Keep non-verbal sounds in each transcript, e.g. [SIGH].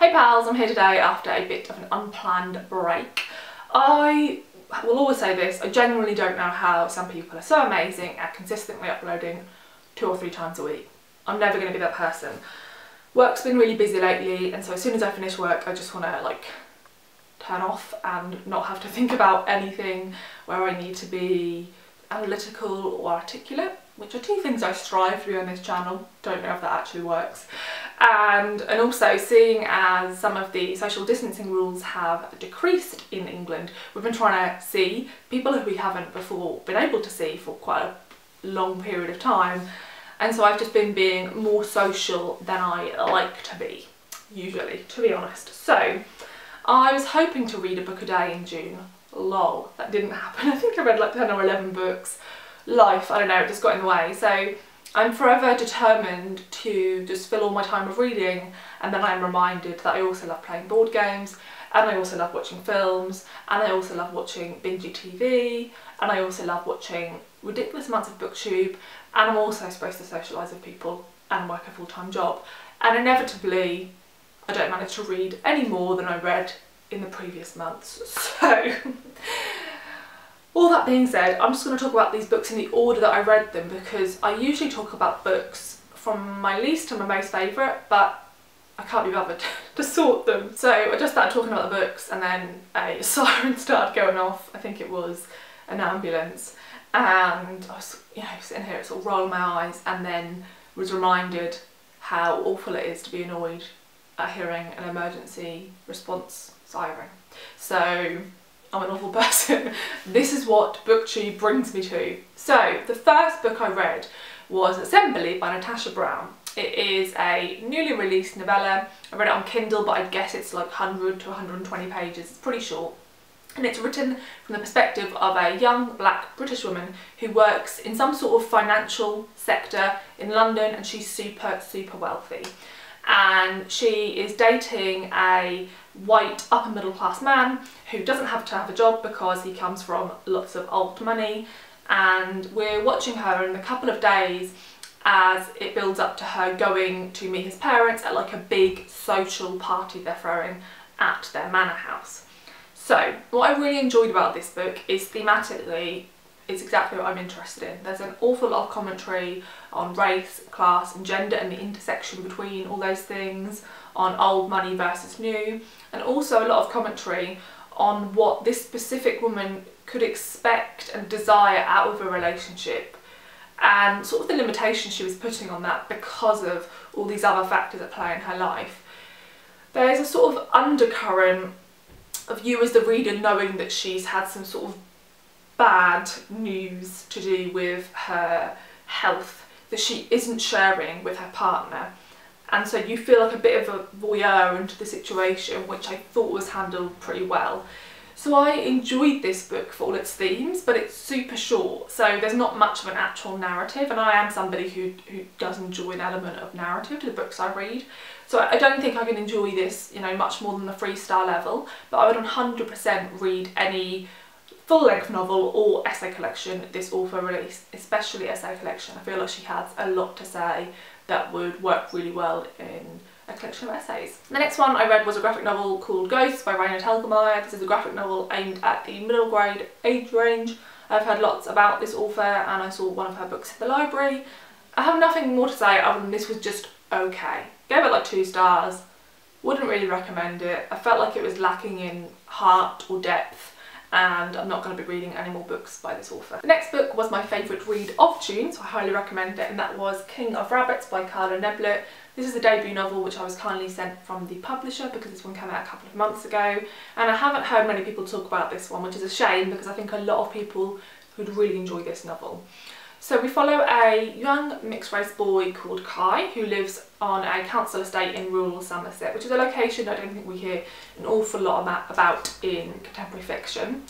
Hey pals, I'm here today after a bit of an unplanned break. I will always say this, I genuinely don't know how some people are so amazing at consistently uploading two or three times a week. I'm never going to be that person. Work's been really busy lately and so as soon as I finish work I just want to like turn off and not have to [LAUGHS] think about anything where I need to be analytical or articulate, which are two things I strive to be on this channel. Don't know if that actually works. And, and also seeing as some of the social distancing rules have decreased in England, we've been trying to see people who we haven't before been able to see for quite a long period of time. And so I've just been being more social than I like to be, usually, to be honest. So I was hoping to read a book a day in June. Lol, that didn't happen. [LAUGHS] I think I read like 10 or 11 books. Life, I don't know, it just got in the way. So I'm forever determined to just fill all my time with reading and then I'm reminded that I also love playing board games and I also love watching films and I also love watching bingy TV and I also love watching ridiculous amounts of booktube and I'm also supposed to socialise with people and work a full-time job. And inevitably I don't manage to read any more than I read in the previous months. [LAUGHS] So all that being said, I'm just going to talk about these books in the order that I read them because I usually talk about books from my least to my most favourite, but I can't be bothered [LAUGHS] to sort them. So I just started talking about the books and then a [LAUGHS] siren started going off. I think it was an ambulance. And I was, you know, sitting here sort of rolling my eyes and then was reminded how awful it is to be annoyed at hearing an emergency response siren. So I'm an awful [LAUGHS] person. this is what booktube brings me to. So the first book I read was Assembly by Natasha Brown. It is a newly released novella. I read it on Kindle but I guess it's like 100 to 120 pages. It's pretty short. And it's written from the perspective of a young black British woman who works in some sort of financial sector in London and she's super, super wealthy. And she is dating a white upper middle class man who doesn't have to have a job because he comes from lots of old money and we're watching her in a couple of days as it builds up to her going to meet his parents at like a big social party they're throwing at their manor house. So what I really enjoyed about this book is thematically is exactly what I'm interested in. There's an awful lot of commentary on race, class and gender and the intersection between all those things, on old money versus new, and also a lot of commentary on what this specific woman could expect and desire out of a relationship and sort of the limitations she was putting on that because of all these other factors at play in her life. There's a sort of undercurrent of you as the reader knowing that she's had some sort of bad news to do with her health that she isn't sharing with her partner and so you feel like a bit of a voyeur into the situation which I thought was handled pretty well. So I enjoyed this book for all its themes but it's super short so there's not much of an actual narrative and I am somebody who, who does enjoy an element of narrative to the books I read so I don't think I can enjoy this you know much more than the freestyle level but I would 100% read any full-length novel or essay collection this author released, especially essay collection. I feel like she has a lot to say that would work really well in a collection of essays. The next one I read was a graphic novel called Ghosts by Raina Telgemeier. This is a graphic novel aimed at the middle grade age range. I've heard lots about this author and I saw one of her books at the library. I have nothing more to say other than this was just okay. Gave it like two stars. Wouldn't really recommend it. I felt like it was lacking in heart or depth and I'm not going to be reading any more books by this author. The next book was my favourite read of June, so I highly recommend it, and that was King of Rabbits by Karla Neblett. This is a debut novel which I was kindly sent from the publisher because this one came out a couple of months ago, and I haven't heard many people talk about this one, which is a shame because I think a lot of people would really enjoy this novel. So we follow a young mixed race boy called Kai who lives on a council estate in rural Somerset, which is a location I don't think we hear an awful lot about in contemporary fiction.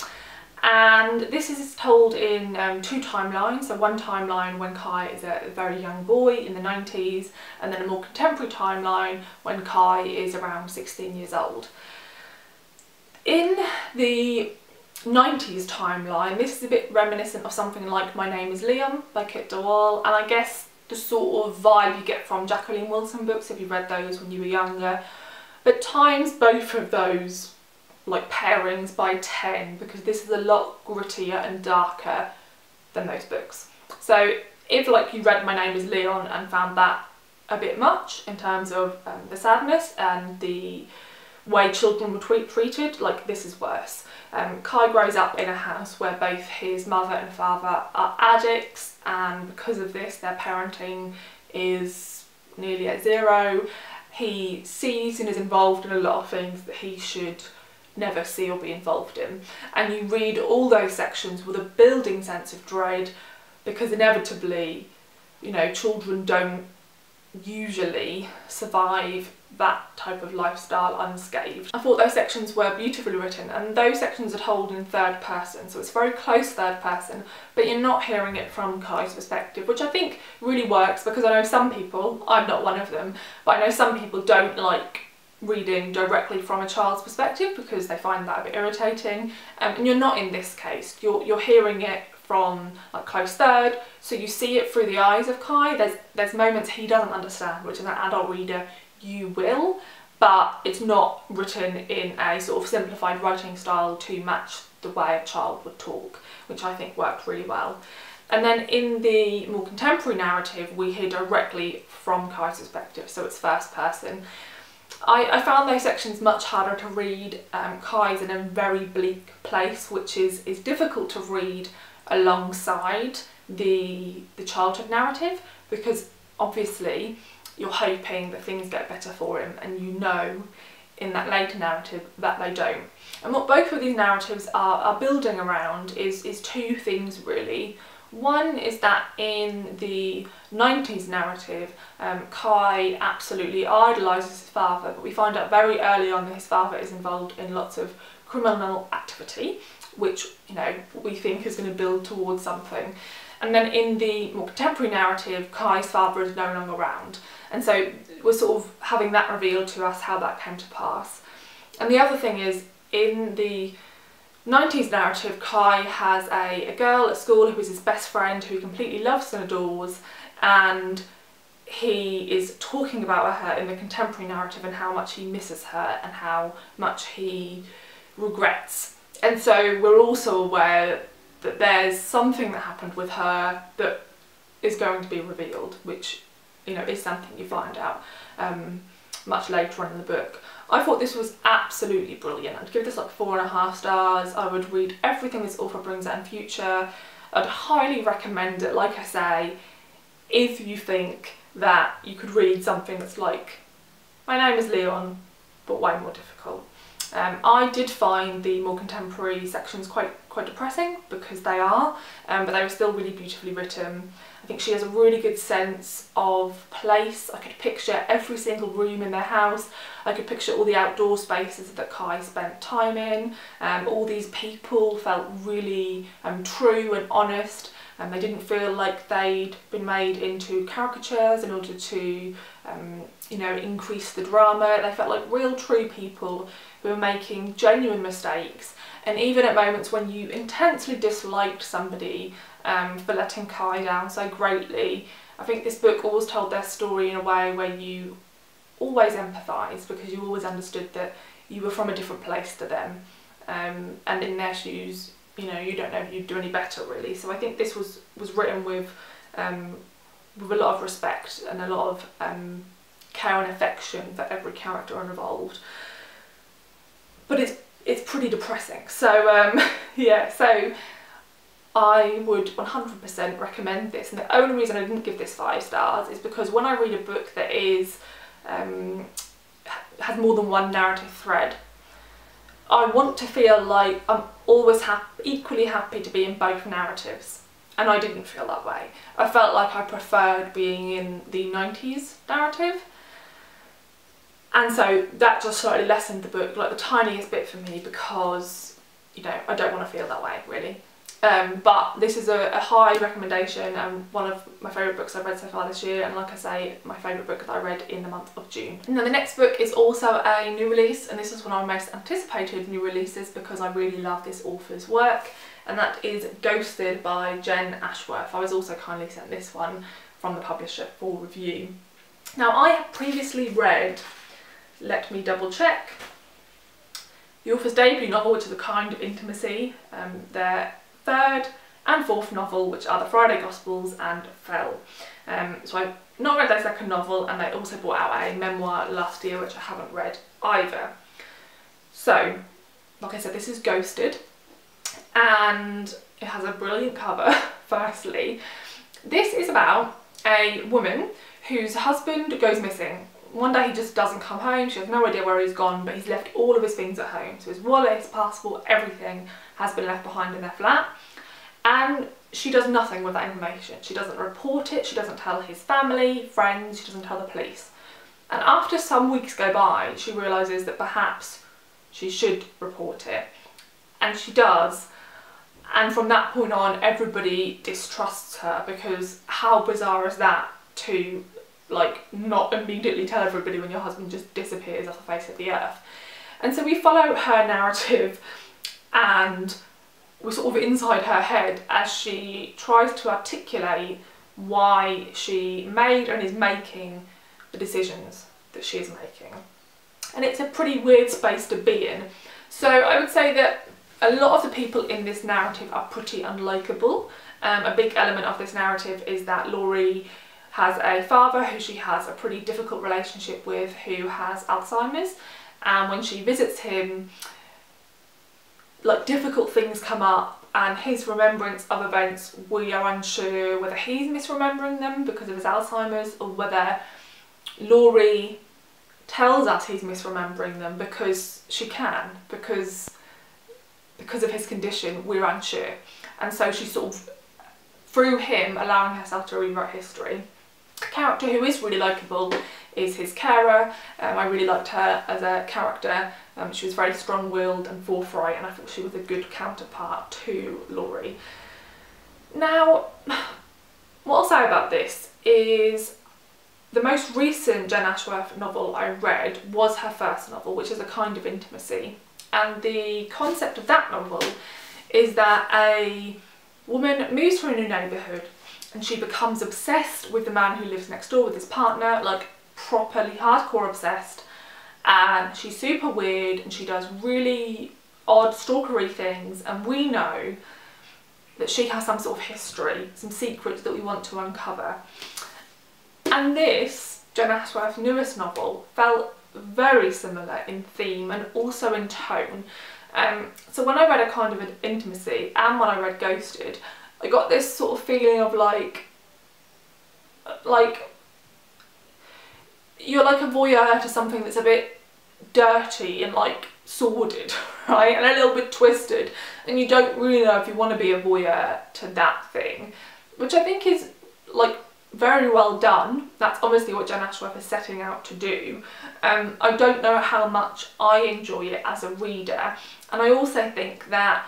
And this is told in um, two timelines, so one timeline when Kai is a very young boy in the 90s and then a more contemporary timeline when Kai is around 16 years old. In the 90s timeline. This is a bit reminiscent of something like My Name is Leon by Kit de Waal and I guess the sort of vibe you get from Jacqueline Wilson books if you read those when you were younger but times both of those like pairings by 10 because this is a lot grittier and darker than those books. So if like you read My Name is Leon and found that a bit much in terms of um, the sadness and the way children were treated, like this is worse. Um, Kai grows up in a house where both his mother and father are addicts and because of this their parenting is nearly at zero. He sees and is involved in a lot of things that he should never see or be involved in. And you read all those sections with a building sense of dread because inevitably, you know, children don't usually survive that type of lifestyle unscathed. I thought those sections were beautifully written and those sections are told in third person so it's very close third person but you're not hearing it from Kai's perspective which I think really works because I know some people, I'm not one of them, but I know some people don't like reading directly from a child's perspective because they find that a bit irritating um, and you're not in this case, you're, you're hearing it from like close third. So you see it through the eyes of Kai there's there's moments he doesn't understand which as an adult reader you will. But it's not written in a sort of simplified writing style to match the way a child would talk which I think worked really well. And then in the more contemporary narrative we hear directly from Kai's perspective so it's first person. I, I found those sections much harder to read. Um, Kai's in a very bleak place, which is, is difficult to read alongside the, the childhood narrative because obviously you're hoping that things get better for him and you know in that later narrative that they don't. And what both of these narratives are, are building around is, is two things really. One is that in the 90s narrative, um, Kai absolutely idolises his father, but we find out very early on that his father is involved in lots of criminal activity, which you know we think is going to build towards something. And then in the more contemporary narrative, Kai's father is no longer around. And so we're sort of having that revealed to us how that came to pass. And the other thing is, in the 90s narrative, Kai has a, a girl at school who is his best friend who he completely loves and adores and he is talking about her in the contemporary narrative and how much he misses her and how much he regrets. And so we're also aware that there's something that happened with her that is going to be revealed, which you know is something you find out um, much later on in the book. I thought this was absolutely brilliant. I'd give this like four and a half stars. I would read everything this author brings out in future. I'd highly recommend it, like I say, if you think that you could read something that's like, my name is Leon, but way more difficult. Um, I did find the more contemporary sections quite quite depressing because they are, um, but they were still really beautifully written. I think she has a really good sense of place. I could picture every single room in their house. I could picture all the outdoor spaces that Kai spent time in. Um, all these people felt really um, true and honest and they didn't feel like they'd been made into caricatures in order to um, you know increase the drama. They felt like real true people who were making genuine mistakes. And even at moments when you intensely disliked somebody um, for letting Kai down so greatly, I think this book always told their story in a way where you always empathised because you always understood that you were from a different place to them. Um, and in their shoes you know you don't know if you'd do any better really. So I think this was was written with um, with a lot of respect and a lot of um, care and affection for every character involved but it's it's pretty depressing. So um, [LAUGHS] yeah, so I would 100% recommend this. And the only reason I didn't give this five stars is because when I read a book that is um, has more than one narrative thread, I want to feel like I'm always happy, equally happy to be in both narratives. And I didn't feel that way. I felt like I preferred being in the 90s narrative and so that just slightly lessened the book, like the tiniest bit for me because, you know, I don't want to feel that way really. Um, but this is a, a, high recommendation and one of my favourite books I've read so far this year and like I say my favourite book that I read in the month of June. Now the next book is also a new release and this is one of my most anticipated new releases because I really love this author's work and that is Ghosted by Jenn Ashworth. I was also kindly sent this one from the publisher for review. Now I have previously read let me double check. The author's debut novel, which is a kind of intimacy, um, their third and fourth novel, which are The Friday Gospels and Fell. Um, so I've not read their second novel, and they also brought out a memoir last year, which I haven't read either. So, like I said, this is Ghosted, and it has a brilliant cover, [LAUGHS] firstly. This is about a woman whose husband goes missing one day he just doesn't come home, she has no idea where he's gone, but he's left all of his things at home. So his wallet, his passport, everything has been left behind in their flat. And she does nothing with that information. She doesn't report it, she doesn't tell his family, friends, she doesn't tell the police. And after some weeks go by, she realises that perhaps she should report it. And she does. And from that point on, everybody distrusts her because how bizarre is that to like not immediately tell everybody when your husband just disappears off the face of the earth. And so we follow her narrative and we're sort of inside her head as she tries to articulate why she made and is making the decisions that she is making. And it's a pretty weird space to be in. So I would say that a lot of the people in this narrative are pretty unlikable. Um, a big element of this narrative is that Laurie has a father who she has a pretty difficult relationship with who has Alzheimer's and when she visits him like difficult things come up and his remembrance of events we are unsure whether he's misremembering them because of his Alzheimer's or whether Laurie tells us he's misremembering them because she can because because of his condition we're unsure and so she sort of through him allowing herself to rewrite history A character who is really likeable is his carer. Um, I really liked her as a character. Um, she was very strong-willed and forthright and I thought she was a good counterpart to Laurie. Now, what I'll say about this is the most recent Jenn Ashworth novel I read was her first novel, which is A Kind of Intimacy. And the concept of that novel is that a woman moves to a new neighbourhood and she becomes obsessed with the man who lives next door with his partner, like properly hardcore obsessed. And she's super weird and she does really odd stalkery things and we know that she has some sort of history, some secrets that we want to uncover. And this, Jenn Ashworth's newest novel, felt very similar in theme and also in tone. Um, so when I read A Kind of an Intimacy and when I read Ghosted, I got this sort of feeling of like, like, you're like a voyeur to something that's a bit dirty and like sordid, [LAUGHS] right? And a little bit twisted. And you don't really know if you want to be a voyeur to that thing, which I think is like very well done. That's obviously what Jenn Ashworth is setting out to do. Um, I don't know how much I enjoy it as a reader. And I also think that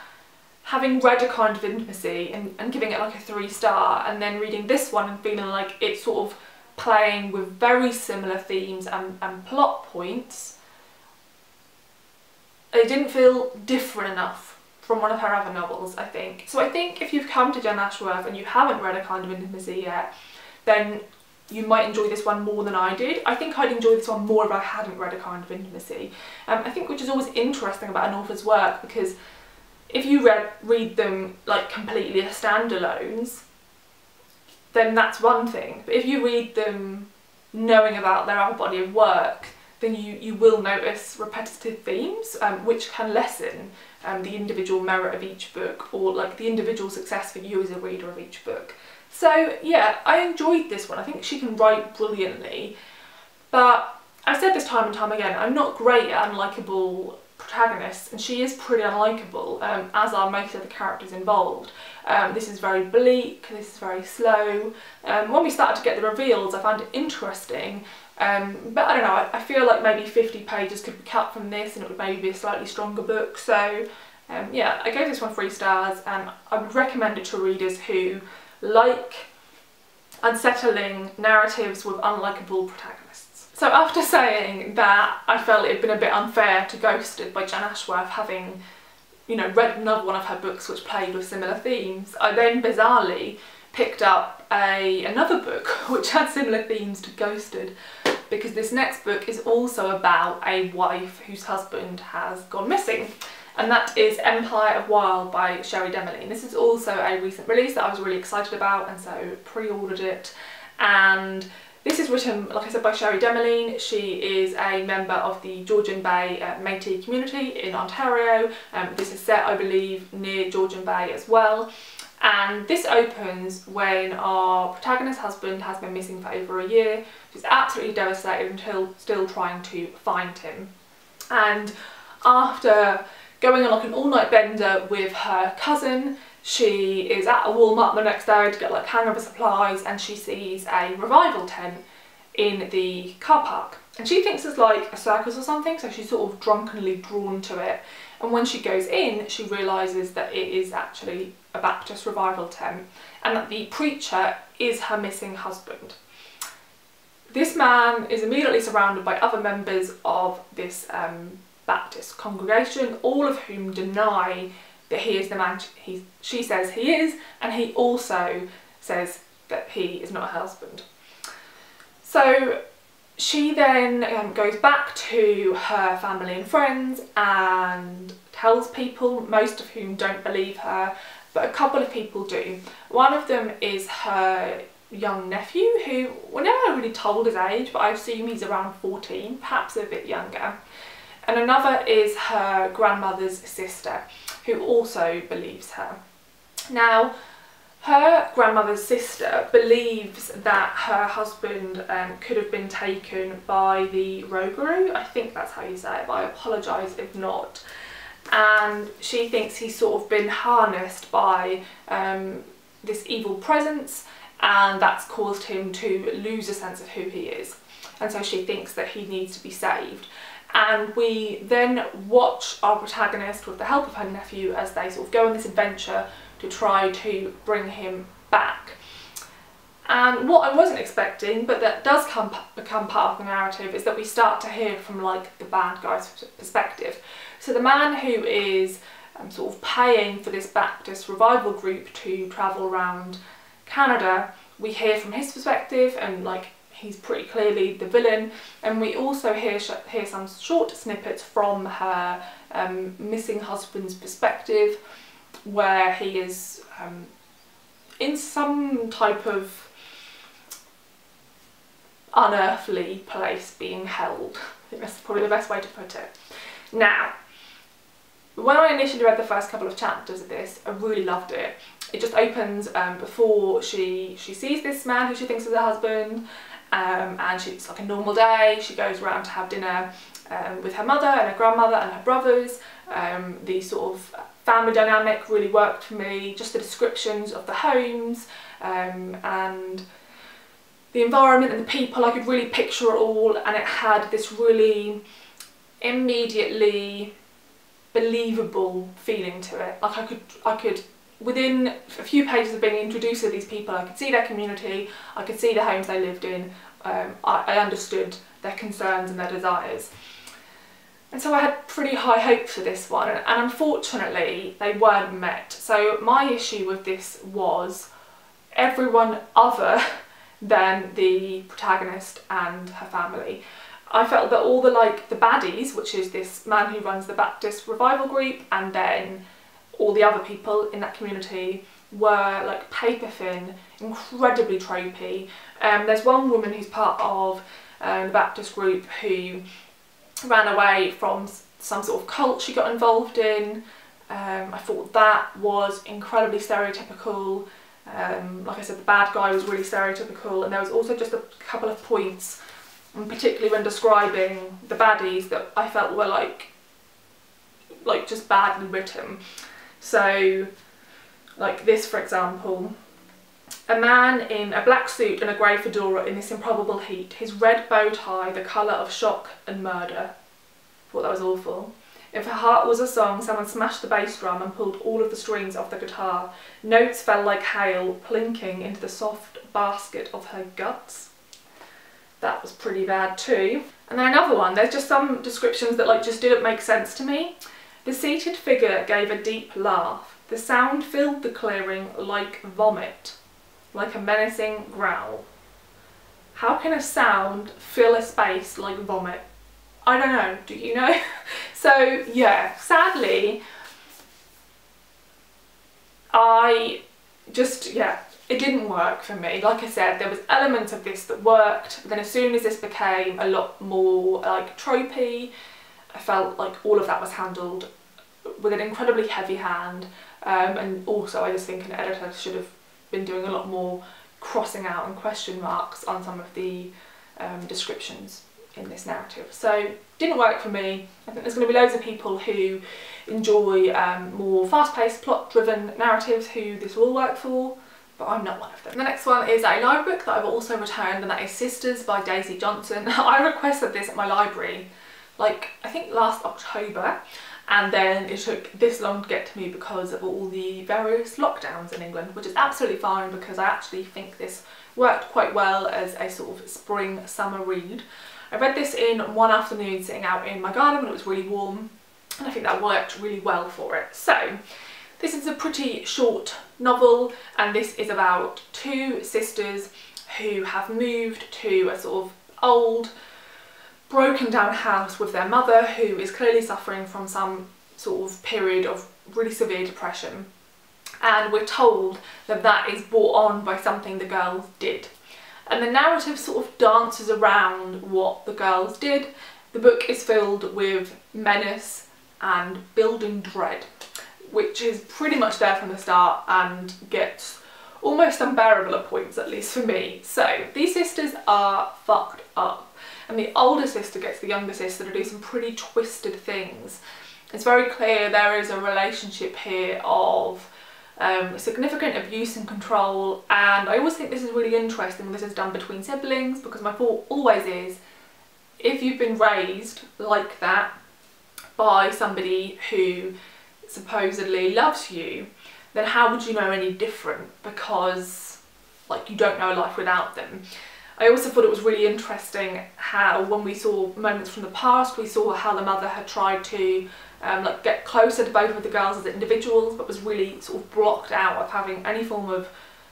having read a kind of intimacy and, and giving it like a three star and then reading this one and feeling like it's sort of playing with very similar themes and, and plot points, it didn't feel different enough from one of her other novels, I think. So I think if you've come to Jenn Ashworth and you haven't read A Kind of Intimacy yet, then you might enjoy this one more than I did. I think I'd enjoy this one more if I hadn't read A Kind of Intimacy. Um, I think which is always interesting about an author's work because if you read read them like completely as standalones, then that's one thing. But if you read them knowing about their other body of work, then you, you will notice repetitive themes, um, which can lessen um, the individual merit of each book or like the individual success for you as a reader of each book. So yeah, I enjoyed this one. I think she can write brilliantly, but I've said this time and time again, I'm not great at unlikable protagonists, and she is pretty unlikable um, as are most of the characters involved. Um, this is very bleak, this is very slow. Um, when we started to get the reveals I found it interesting um, but I don't know, I, I, feel like maybe 50 pages could be cut from this and it would maybe be a slightly stronger book so um, yeah I gave this one three stars and I would recommend it to readers who like unsettling narratives with unlikable protagonists. So after saying that I felt it had been a bit unfair to Ghosted by Jenn Ashworth having you know, read another one of her books which played with similar themes, I then bizarrely picked up a another book [LAUGHS] which had similar themes to Ghosted because this next book is also about a wife whose husband has gone missing and that is Empire of Wild by Cherie Dimaline. This is also a recent release that I was really excited about and so pre-ordered it and this is written, like I said, by Cherie Dimaline. She is a member of the Georgian Bay uh, Métis community in Ontario. Um, this is set, I believe, near Georgian Bay as well. And this opens when our protagonist's husband has been missing for over a year. She's absolutely devastated until still trying to find him. And after going on like an all-night bender with her cousin, she is at a Walmart the next day to get like hangover supplies and she sees a revival tent in the car park. And she thinks it's like a circus or something, so she's sort of drunkenly drawn to it. And when she goes in, she realises that it is actually a Baptist revival tent and that the preacher is her missing husband. This man is immediately surrounded by other members of this um, Baptist congregation, all of whom deny that he is the man he, she says he is, and he also says that he is not her husband. So she then um, goes back to her family and friends and tells people, most of whom don't believe her, but a couple of people do. One of them is her young nephew who we're never really told his age but I assume he's around 14, perhaps a bit younger. And another is her grandmother's sister who also believes her. Now, her grandmother's sister believes that her husband um, could have been taken by the Rougarou, I think that's how you say it, but I apologise if not. And she thinks he's sort of been harnessed by um, this evil presence and that's caused him to lose a sense of who he is. And so she thinks that he needs to be saved and we then watch our protagonist with the help of her nephew as they sort of go on this adventure to try to bring him back. And what I wasn't expecting, but that does come become part of the narrative, is that we start to hear from like the bad guy's perspective. So the man who is um, sort of paying for this Baptist revival group to travel around Canada, we hear from his perspective and like he's pretty clearly the villain and we also hear, hear some short snippets from her um, missing husband's perspective where he is um, in some type of unearthly place being held. [LAUGHS] I think that's probably the best way to put it. Now, when I initially read the first couple of chapters of this, I really loved it. It just opens um, before she she sees this man who she thinks is her husband um, and she, it's like a normal day. She goes around to have dinner um, with her mother and her grandmother and her brothers. Um, the sort of family dynamic really worked for me, just the descriptions of the homes um, and the environment and the people, I could really picture it all and it had this really immediately believable feeling to it. Like I could, I could within a few pages of being introduced to these people, I could see their community, I could see the homes they lived in, um, I, I understood their concerns and their desires. And so I had pretty high hopes for this one, and, and unfortunately they weren't met. So my issue with this was everyone other [LAUGHS] than the protagonist and her family. I felt that all the like the baddies, which is this man who runs the Baptist revival group, and then all the other people in that community were like paper thin, incredibly tropey. Um, there's one woman who's part of um, the Baptist group who ran away from some sort of cult she got involved in. Um, I thought that was incredibly stereotypical. Um, like I said, the bad guy was really stereotypical, and there was also just a couple of points, and particularly when describing the baddies, that I felt were like, like just badly written. So, like this for example, a man in a black suit and a grey fedora in this improbable heat, his red bow tie the colour of shock and murder. Thought that was awful. If her heart was a song, someone smashed the bass drum and pulled all of the strings off the guitar. Notes fell like hail, plinking into the soft basket of her guts. That was pretty bad too. And then another one, there's just some descriptions that like just didn't make sense to me. The seated figure gave a deep laugh. The sound filled the clearing like vomit, like a menacing growl. how can a sound fill a space like vomit? I don't know, do you know? [LAUGHS] so yeah, sadly, I just, yeah, it didn't work for me. Like I said, there was elements of this that worked, but then as soon as this became a lot more like tropey, I felt like all of that was handled with an incredibly heavy hand. Um, and also I just think an editor should have been doing a lot more crossing out and question marks on some of the um, descriptions in this narrative. So didn't work for me. I think there's going to be loads of people who enjoy um, more fast-paced, plot-driven narratives who this will work for, but I'm not one of them. The next one is a library book that I've also returned and that is Sisters by Daisy Johnson. [LAUGHS] I requested this at my library like I think last October and then it took this long to get to me because of all the various lockdowns in England which is absolutely fine because I actually think this worked quite well as a sort of spring summer read. I read this in one afternoon sitting out in my garden when it was really warm and I think that worked really well for it. So this is a pretty short novel and this is about two sisters who have moved to a sort of old broken down house with their mother who is clearly suffering from some sort of period of really severe depression and we're told that that is brought on by something the girls did and the narrative sort of dances around what the girls did. The book is filled with menace and building dread which is pretty much there from the start and gets almost unbearable at points, at least for me. So these sisters are fucked up and the older sister gets the younger sister to do some pretty twisted things. It's very clear there is a relationship here of um, significant abuse and control and I always think this is really interesting when this is done between siblings because my thought always is if you've been raised like that by somebody who supposedly loves you then how would you know any different because like you don't know a life without them I also thought it was really interesting how when we saw moments from the past, we saw how the mother had tried to um, like get closer to both of the girls as individuals, but was really sort of blocked out of having any form of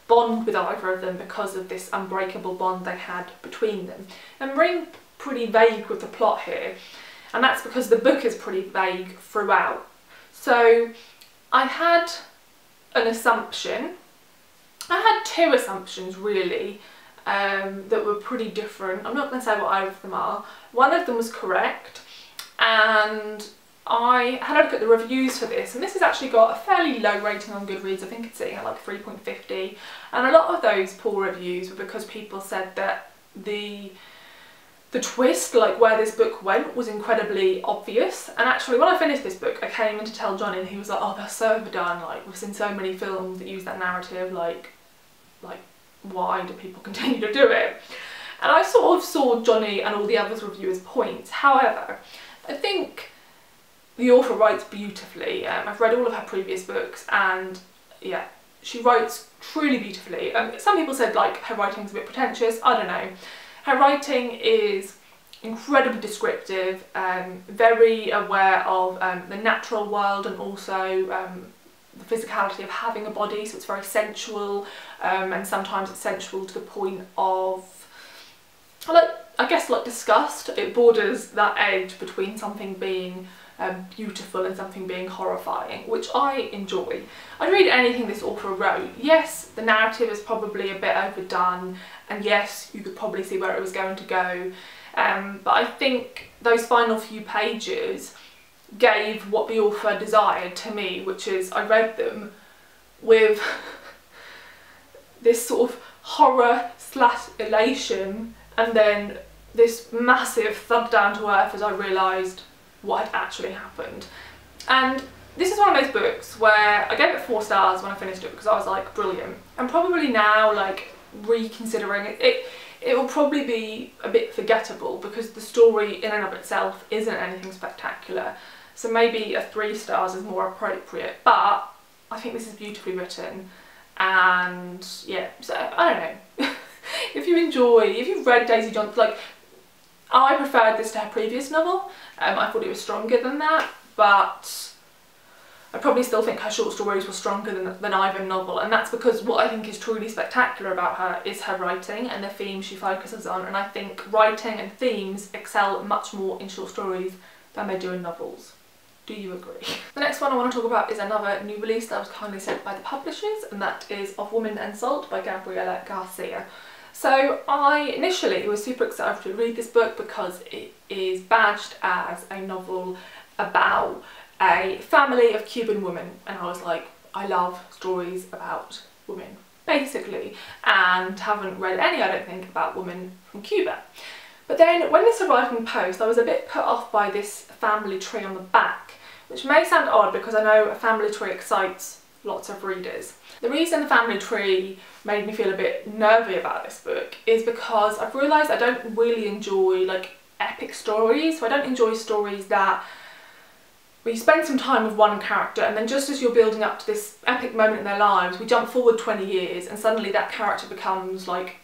bond with either of them because of this unbreakable bond they had between them. And being pretty vague with the plot here, and that's because the book is pretty vague throughout. So I had an assumption, I had two assumptions really, um, that were pretty different. I'm not going to say what either of them are. One of them was correct and I had a look at the reviews for this and this has actually got a fairly low rating on Goodreads. I think it's sitting at like 3.50 and a lot of those poor reviews were because people said that the the twist, like where this book went, was incredibly obvious. And actually, when I finished this book, I came in to tell John, and he was like, "Oh, that's so overdone. Like we've seen so many films that use that narrative. Like, like why do people [LAUGHS] continue to do it? And I sort of saw Johnny and all the others reviewers' points. However, I think the author writes beautifully. Um, I've read all of her previous books and yeah, she writes truly beautifully. Um, some people said like her writing's a bit pretentious, I don't know. Her writing is incredibly descriptive, um, very aware of um, the natural world and also um, the physicality of having a body, so it's very sensual, um, and sometimes it's sensual to the point of, like, I guess like disgust. It borders that edge between something being um, beautiful and something being horrifying, which I enjoy. I'd read anything this author wrote. Yes, the narrative is probably a bit overdone, and yes, you could probably see where it was going to go, um, but I think those final few pages gave what the author desired to me, which is I read them with [LAUGHS] this sort of horror slash elation and then this massive thud down to earth as I realised what had actually happened. And this is one of those books where I gave it four stars when I finished it because I was like brilliant. And probably now like reconsidering it, it it will probably be a bit forgettable because the story in and of itself isn't anything spectacular. So maybe a three stars is more appropriate, but I think this is beautifully written and yeah, so I don't know. [LAUGHS] if you enjoy, if you've read Daisy Johnson, like I preferred this to her previous novel. Um, I thought it was stronger than that, but I probably still think her short stories were stronger than, than either novel and that's because what I think is truly spectacular about her is her writing and the themes she focuses on and I think writing and themes excel much more in short stories than they do in novels. Do you agree? [LAUGHS] The next one I want to talk about is another new release that was kindly sent by the publishers and that is Of Women and Salt by Gabriela Garcia. So I initially was super excited to read this book because it is badged as a novel about a family of Cuban women and I was like, I love stories about women, basically, and haven't read any, I don't think, about women from Cuba. But then when this arrived in post, I was a bit put off by this family tree on the back, which may sound odd because I know a family tree excites lots of readers. The reason the family tree made me feel a bit nervy about this book is because I've realised I don't really enjoy like epic stories, so I don't enjoy stories that we spend some time with one character and then just as you're building up to this epic moment in their lives, we jump forward 20 years and suddenly that character becomes like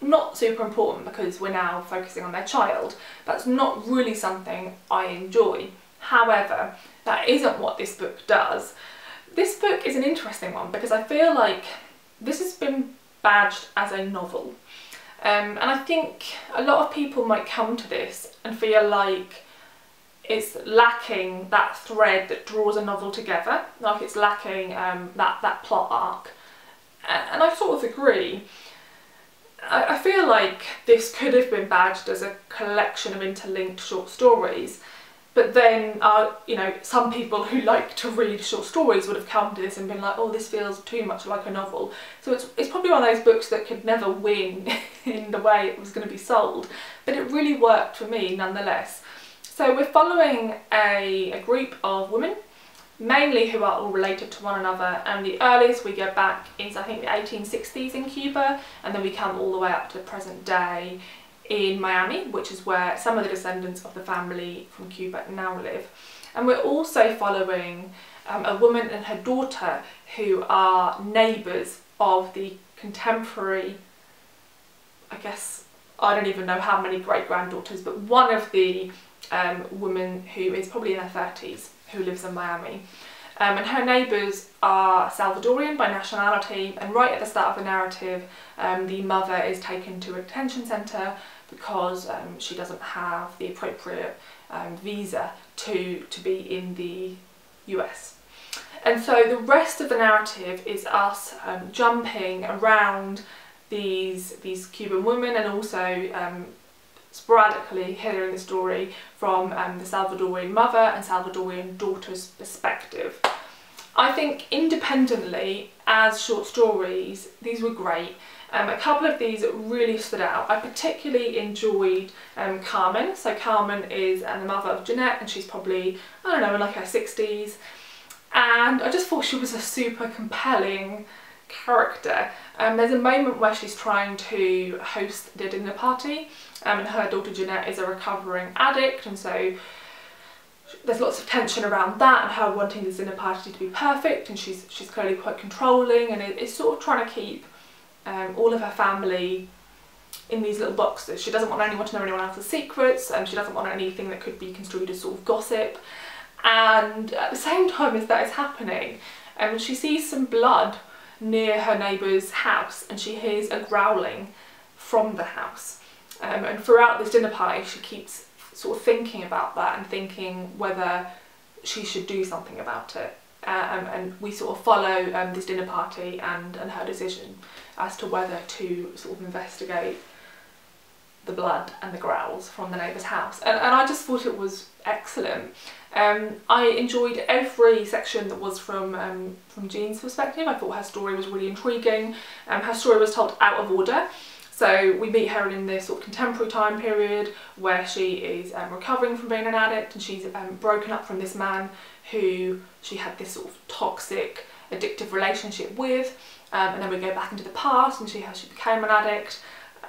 not super important because we're now focusing on their child. That's not really something I enjoy. However, that isn't what this book does. This book is an interesting one because I feel like this has been badged as a novel. Um, and I think a lot of people might come to this and feel like it's lacking that thread that draws a novel together, like it's lacking um, that, that plot arc. And I sort of agree. I, I feel like this could have been badged as a collection of interlinked short stories, but then, uh, you know, some people who like to read short stories would have come to this and been like, oh, this feels too much like a novel. So it's, it's probably one of those books that could never win [LAUGHS] in the way it was going to be sold, but it really worked for me nonetheless. So we're following a, a group of women, mainly who are all related to one another, and the earliest we go back is I think the 1860s in Cuba, and then we come all the way up to the present day in Miami, which is where some of the descendants of the family from Cuba now live. And we're also following um, a woman and her daughter who are neighbours of the contemporary, I guess, I don't even know how many great granddaughters, but one of the um, woman who is probably in her 30s who lives in Miami. Um, and her neighbours are Salvadorian by nationality and right at the start of the narrative um, the mother is taken to a detention centre because um, she doesn't have the appropriate um, visa to, to be in the US. And so the rest of the narrative is us um, jumping around these, these Cuban women and also um, sporadically hearing the story from um, the Salvadorian mother and Salvadorian daughter's perspective. I think independently as short stories these were great. Um, a couple of these really stood out. I particularly enjoyed um, Carmen. So Carmen is uh, the mother of Jeanette and she's probably, I don't know, in like her 60s. And I just thought she was a super compelling character. Um, there's a moment where she's trying to host the dinner party um, and her daughter Jeanette is a recovering addict and so there's lots of tension around that and her wanting this dinner party to be perfect and she's she's clearly quite controlling and it, it's sort of trying to keep um, all of her family in these little boxes. She doesn't want anyone to know anyone else's secrets and she doesn't want anything that could be construed as sort of gossip and at the same time as that is happening um, she sees some blood near her neighbour's house and she hears a growling from the house. Um, and throughout this dinner party she keeps sort of thinking about that and thinking whether she should do something about it. Um, and we sort of follow um, this dinner party and, and her decision as to whether to sort of investigate the blood and the growls from the neighbour's house. And, and I just thought it was excellent. Um, I enjoyed every section that was from um, from Jean's perspective. I thought her story was really intriguing. Um, her story was told out of order. So we meet her in this sort of contemporary time period where she is um, recovering from being an addict and she's um, broken up from this man who she had this sort of toxic, addictive relationship with. Um, and then we go back into the past and see how she became an addict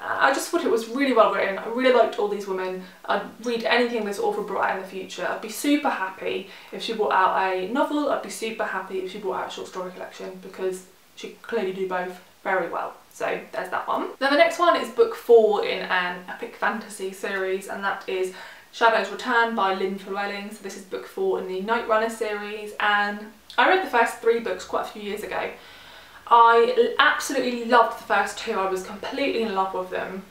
I just thought it was really well written. I really liked all these women. I'd read anything this author brought out in the future. I'd be super happy if she brought out a novel. I'd be super happy if she brought out a short story collection because she clearly do both very well. So there's that one. Then the next one is book four in an epic fantasy series and that is Shadows Return by Lynn Flewelling. So this is book four in the Night Runner series and I read the first three books quite a few years ago. I absolutely loved the first two, I was completely in love with them.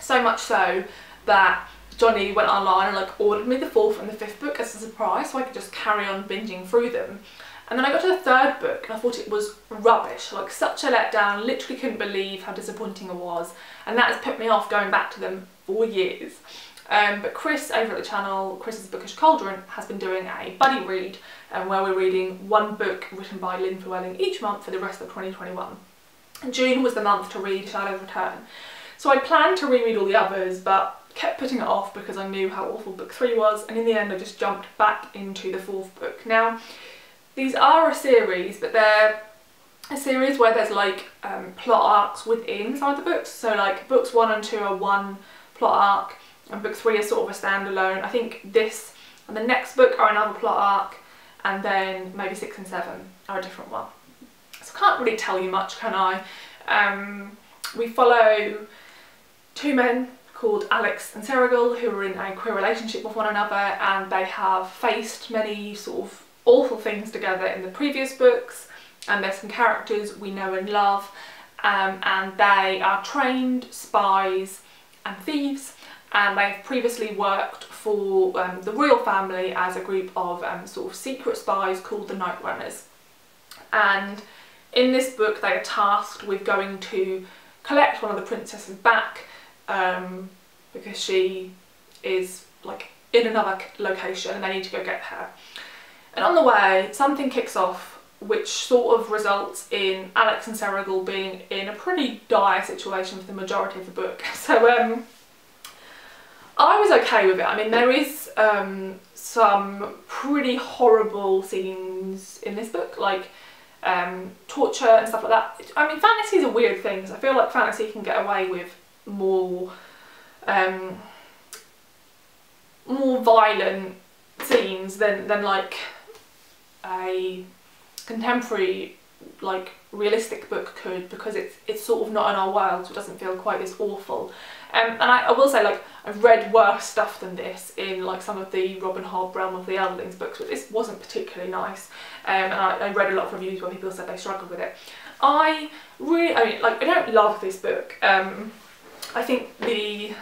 So much so that Johnny went online and like ordered me the fourth and the fifth book as a surprise so I could just carry on binging through them. And then I got to the third book and I thought it was rubbish, like such a letdown, literally couldn't believe how disappointing it was. And that has put me off going back to them for years. Um, but Chris over at the channel, Chris's Bookish Cauldron, has been doing a buddy read um, where we're reading one book written by Lynn Flewelling each month for the rest of 2021. June was the month to read Shadow's Return. So I planned to reread all the others but kept putting it off because I knew how awful book three was and in the end I just jumped back into the fourth book. Now these are a series but they're a series where there's like um, plot arcs within some of the books. So like books one and two are one plot arc and book three is sort of a standalone. I think this and the next book are another plot arc and then maybe six and seven are a different one. So I can't really tell you much, can I? Um, we follow two men called Alex and Seregil who are in a queer relationship with one another and they have faced many sort of awful things together in the previous books and there's some characters we know and love um, and they are trained spies and thieves and they've previously worked for um, the royal family as a group of um, sort of secret spies called the Night Runners. And in this book they are tasked with going to collect one of the princesses back um, because she is like in another location and they need to go get her. And on the way something kicks off which sort of results in Alex and Sarah Seregil being in a pretty dire situation for the majority of the book. [LAUGHS] So um, I was okay with it. I mean, there is um, some pretty horrible scenes in this book, like um, torture and stuff like that. I mean, fantasy is a weird thing. I feel like fantasy can get away with more, um, more violent scenes than than like a contemporary like realistic book could because it's it's sort of not in our world so it doesn't feel quite as awful um, and I, I, will say like I've read worse stuff than this in like some of the Robin Hobb Realm of the Elderlings books but this wasn't particularly nice um, and I, I read a lot of reviews where people said they struggled with it I really I mean like I don't love this book um, I think the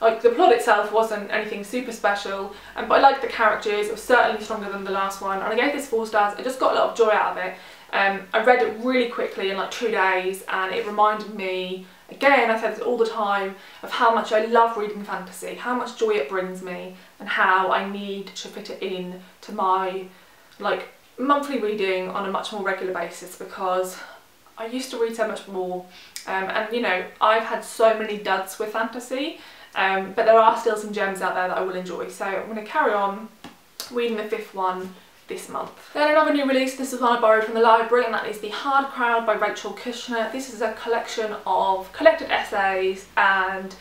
like the plot itself wasn't anything super special, um, but I liked the characters. It was certainly stronger than the last one, and I gave this four stars. I just got a lot of joy out of it. Um, I read it really quickly in like two days, and it reminded me again. I said this all the time of how much I love reading fantasy, how much joy it brings me, and how I need to fit it in to my like monthly reading on a much more regular basis because I used to read so much more um, and you know I've had so many duds with fantasy um, but there are still some gems out there that I will enjoy. So I'm going to carry on reading the fifth one this month. Then another new release, this is one I borrowed from the library and that is The Hard Crowd by Rachel Kushner. This is a collection of collected essays and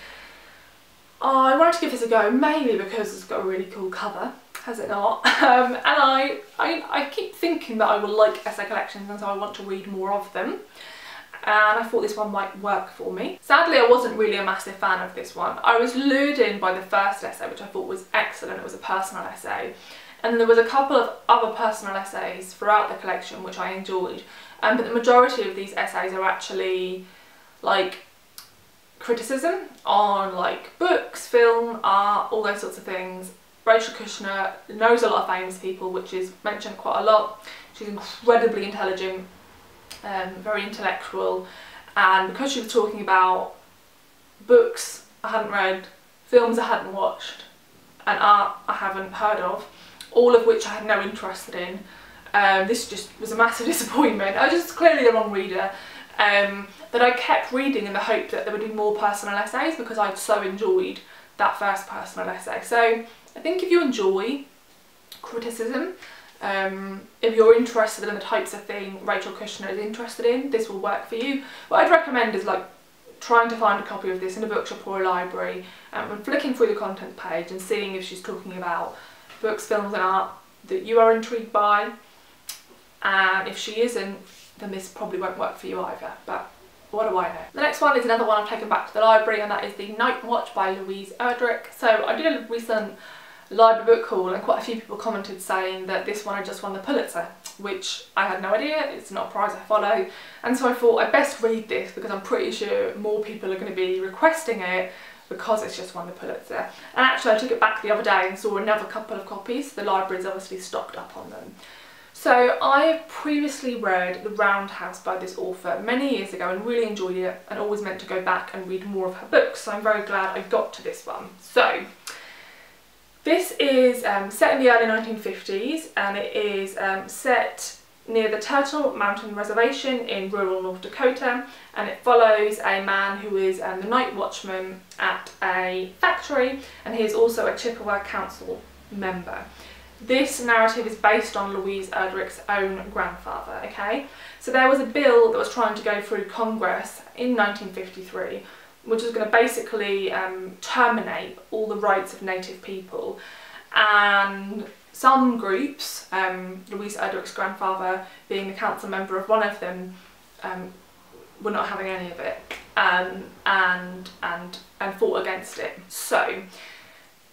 I wanted to give this a go mainly because it's got a really cool cover, has it not? [LAUGHS] Um, and I, I, I keep thinking that I will like essay collections and so I want to read more of them and I thought this one might work for me. Sadly I wasn't really a massive fan of this one. I was lured in by the first essay which I thought was excellent, it was a personal essay and there was a couple of other personal essays throughout the collection which I enjoyed um, but the majority of these essays are actually like criticism on like books, film, art, all those sorts of things. Rachel Kushner knows a lot of famous people which is mentioned quite a lot. She's incredibly intelligent um, very intellectual and because she was talking about books I hadn't read, films I hadn't watched and art I haven't heard of, all of which I had no interest in. Um, this just was a massive [LAUGHS] disappointment. I was just clearly the wrong reader. Um, that I kept reading in the hope that there would be more personal essays because I'd so enjoyed that first personal essay. So I think if you enjoy criticism um, if you're interested in the types of thing Rachel Kushner is interested in, this will work for you. What I'd recommend is like trying to find a copy of this in a bookshop or a library um, and flicking through the content page and seeing if she's talking about books, films and art that you are intrigued by and if she isn't then this probably won't work for you either but what do I know? The next one is another one I've taken back to the library and that is The Night Watch by Louise Erdrich. So I did a recent library book haul and quite a few people commented saying that this one had just won the Pulitzer, which I had no idea, it's not a prize I follow. And so I thought I'd best read this because I'm pretty sure more people are going to be requesting it because it's just won the Pulitzer. And actually I took it back the other day and saw another couple of copies. The library's obviously stocked up on them. So I previously read The Roundhouse by this author many years ago and really enjoyed it and always meant to go back and read more of her books. So I'm very glad I got to this one. So this is um, set in the early 1950s and it is um, set near the Turtle Mountain Reservation in rural North Dakota and it follows a man who is um, the night watchman at a factory and he is also a Chippewa Council member. This narrative is based on Louise Erdrich's own grandfather, okay? So there was a bill that was trying to go through Congress in 1953 which was going to basically um, terminate all the rights of native people and some groups, um, Louise Erdrich's grandfather being the council member of one of them, um, were not having any of it um, and, and, and fought against it. So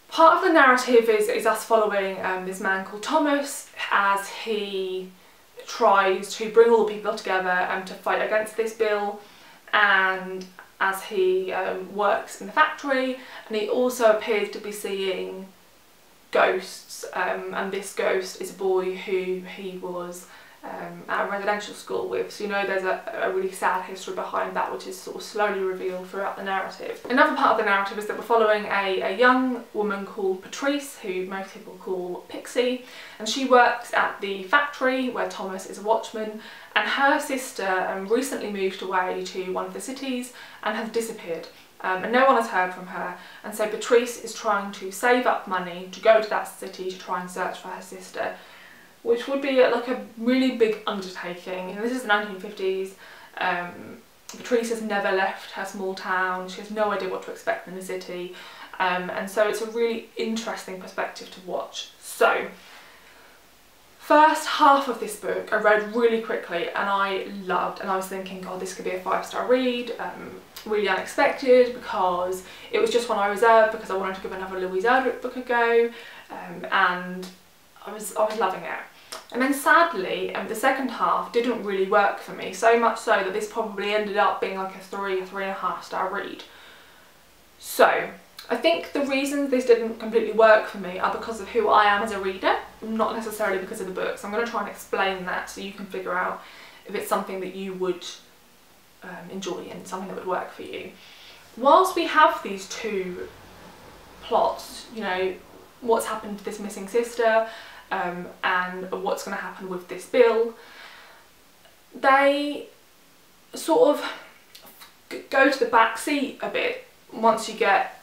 part of the narrative is, is us following um, this man called Thomas as he tries to bring all the people together and to fight against this bill and as he um, works in the factory and he also appears to be seeing ghosts um, and this ghost is a boy who he was um, at a residential school with. So you know there's a, a, really sad history behind that which is sort of slowly revealed throughout the narrative. Another part of the narrative is that we're following a, a young woman called Patrice who most people call Pixie and she works at the factory where Thomas is a watchman and her sister um, recently moved away to one of the cities and has disappeared. Um, and no one has heard from her and so Patrice is trying to save up money to go to that city to try and search for her sister which would be like a really big undertaking. This is the 1950s. Um, Patrice has never left her small town. She has no idea what to expect in the city. Um, and so it's a really interesting perspective to watch. So, first half of this book I read really quickly and I loved and I was thinking god this could be a five star read um, really unexpected because it was just one I reserved because I wanted to give another Louise Erdrich book a go um, and I was, I was loving it. And then sadly, um, the second half didn't really work for me, so much so that this probably ended up being like a three, three and a half star read. So, I think the reasons this didn't completely work for me are because of who I am as a reader, not necessarily because of the books. I'm going to try and explain that so you can figure out if it's something that you would um, enjoy and something that would work for you. Whilst we have these two plots, you know, what's happened to this missing sister um, and what's going to happen with this bill, they sort of go to the back seat a bit once you get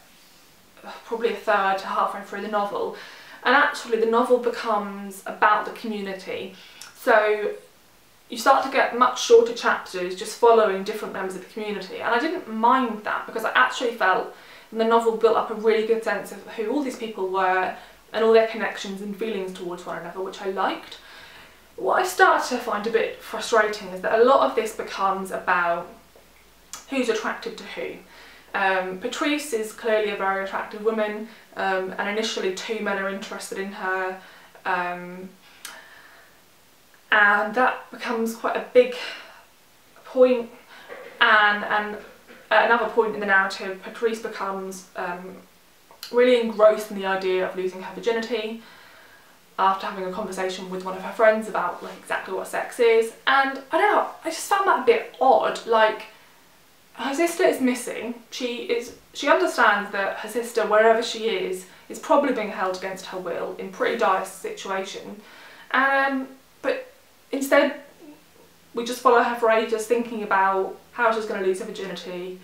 probably a third to halfway through the novel and actually the novel becomes about the community so you start to get much shorter chapters just following different members of the community and I didn't mind that because I actually felt the novel built up a really good sense of who all these people were and all their connections and feelings towards one another, which I liked. What I started to find a bit frustrating is that a lot of this becomes about who's attracted to who. Um, Patrice is clearly a very attractive woman um, and initially two men are interested in her um, and that becomes quite a big point and, and another point in the narrative Patrice becomes um, really engrossed in the idea of losing her virginity after having a conversation with one of her friends about like exactly what sex is and I don't know I just found that a bit odd like her sister is missing she is she understands that her sister wherever she is is probably being held against her will in pretty dire situation um, but instead we just follow her for ages thinking about how she's going to lose her virginity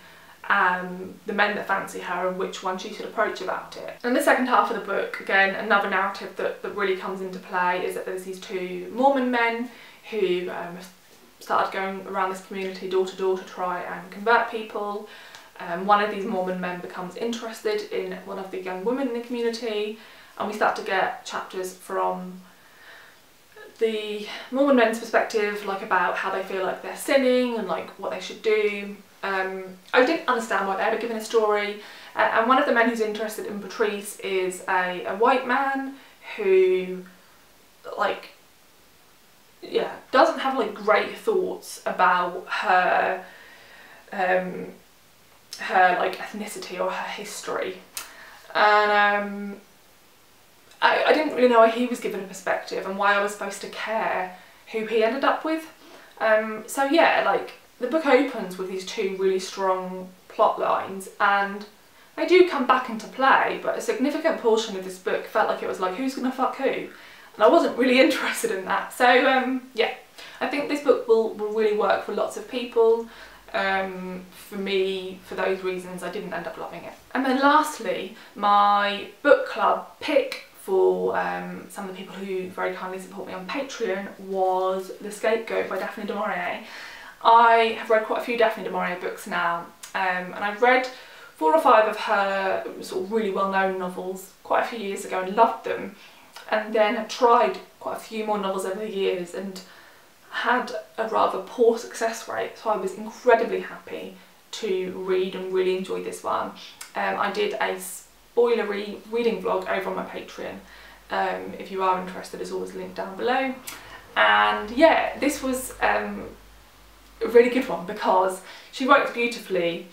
um, the men that fancy her and which one she should approach about it. And the second half of the book, again, another narrative that, that really comes into play is that there's these two Mormon men who um, started going around this community door to door to try and convert people. Um, one of these Mormon men becomes interested in one of the young women in the community and we start to get chapters from the Mormon men's perspective, like about how they feel like they're sinning and like what they should do. Um, I didn't understand why they were given a story. Uh, and one of the men who's interested in Patrice is a, a white man who, like, yeah, doesn't have like great thoughts about her, um, her like ethnicity or her history. And um, I, I didn't really know why he was given a perspective and why I was supposed to care who he ended up with. Um, so yeah, like the book opens with these two really strong plot lines and they do come back into play, but a significant portion of this book felt like it was like, who's gonna fuck who? And I wasn't really [LAUGHS] interested in that. So um, yeah, I think this book will, will really work for lots of people. Um, for me, for those reasons, I didn't end up loving it. And then lastly, my book club pick for um, some of the people who very kindly support me on Patreon was The Scapegoat by Daphne du Maurier. I have read quite a few Daphne du Maurier books now um, and I've read four or five of her sort of really well-known novels quite a few years ago and loved them and then have tried quite a few more novels over the years and had a rather poor success rate so I was incredibly happy to read and really enjoy this one. Um, I did a spoilery reading vlog over on my Patreon. Um, if you are interested, it's always linked down below. And yeah, this was um, a really good one because she writes beautifully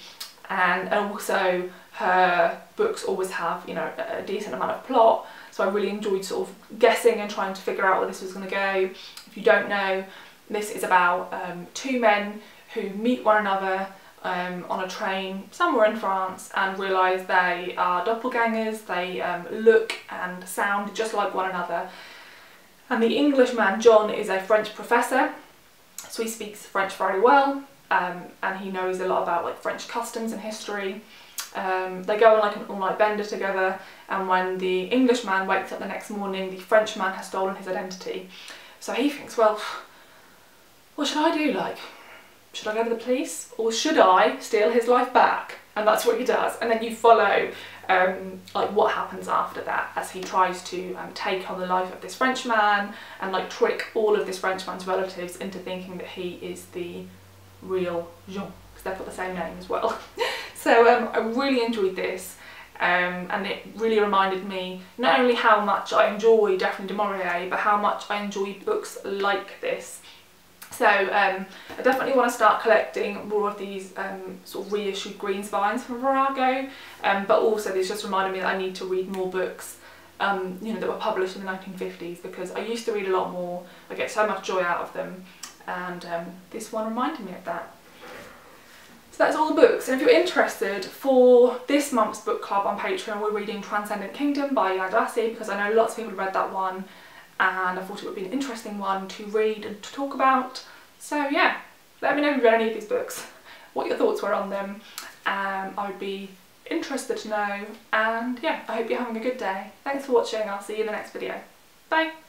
and, and also her books always have, you know, a decent amount of plot. So I really enjoyed sort of guessing and trying to figure out where this was going to go. If you don't know, this is about um, two men who meet one another um, on a train somewhere in France and realise they are doppelgangers, they um, look and sound just like one another. And the Englishman, John, is a French professor, so he speaks French very well um, and he knows a lot about like French customs and history. Um, they go on like an all-night bender together and when the Englishman wakes up the next morning, the Frenchman has stolen his identity. So he thinks, well, what should I do like? should I go to the police or should I steal his life back? And that's what he does. And then you follow um, like what happens after that as he tries to um, take on the life of this Frenchman and like trick all of this Frenchman's relatives into thinking that he is the real Jean because they've got the same name as well. [LAUGHS] so um, I really enjoyed this. Um, and it really reminded me not only how much I enjoy Daphne du Maurier but how much I enjoy books like this so um, I definitely want to start collecting more of these um, sort of reissued green spines from Virago, um, but also this just reminded me that I need to read more books um, you know, that were published in the 1950s because I used to read a lot more, I get so much joy out of them, and this one reminded me of that. That's all the books, and if you're interested, for this month's book club on Patreon, we're reading Transcendent Kingdom by Yaa Gyasi because I know lots of people have read that one, and I thought it would be an interesting one to read and to talk about. So yeah, let me know if you've read any of these books, what your thoughts were on them. Um, I would be interested to know and yeah, I hope you're having a good day. Thanks for watching, I'll see you in the next video. Bye!